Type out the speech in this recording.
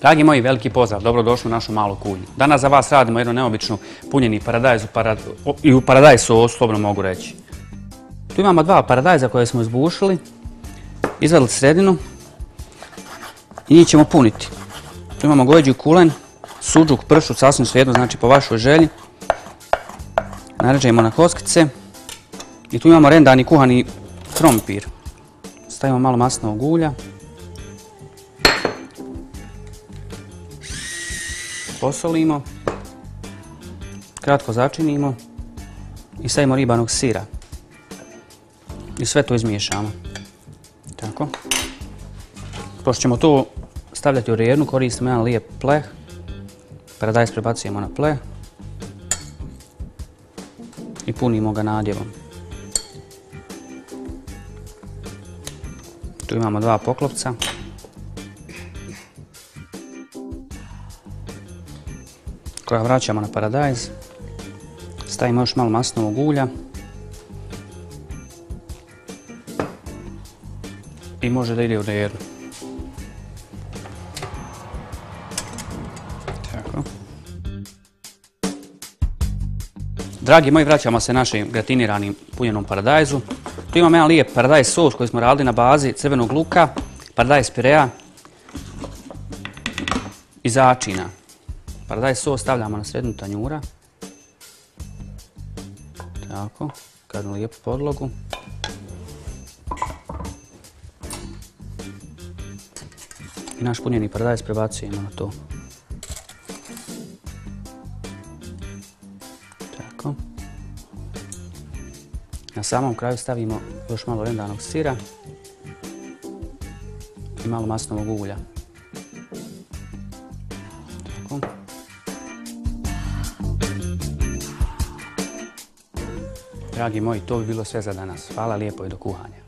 Dragi moji, veliki pozdrav, dobrodošli u našu malu kuljnu. Danas za vas radimo jednu neobičnu punjeni paradajz i u paradajz sosu, slobno mogu reći. Tu imamo dva paradajza koje smo izbušili, izvadili sredinu i njih ćemo puniti. Tu imamo goveđi kulen, suđuk, pršu, sasvim svejedno, znači po vašoj želji. Naređajemo na koskice i tu imamo rendani kuhani krompir. Stavimo malo masnog ulja. Posolimo. Kratko začinimo. I stavimo ribanog sira. I sve to izmiješamo. Tako. Pošto ćemo to stavljati u rijednu, koristimo jedan lijep pleh. Paradajz prebacujemo na pleh. I punimo ga nadjevom. Tu imamo dva poklopca. Koja vraćamo na paradajz. Stavimo još malo masnovog ulja. I može da ide u redu. Tako. Dragi moji, vraćamo se našim gratiniranim punjenom paradajzu. Tu imamo jedan lijep paradajz sos koji smo radili na bazi crvenog luka, paradajz pirea i začina. Paradajz sos stavljamo na srednju tanjura. Tako, kad lijepu podlogu. I naš punjeni paradajz prebacujemo na to. Tako. Na samom kraju stavimo još malo rendanog sira i malo masnovog ulja. Tako. Dragi moji, to bi bilo sve za danas. Hvala lijepo i do kuhanja.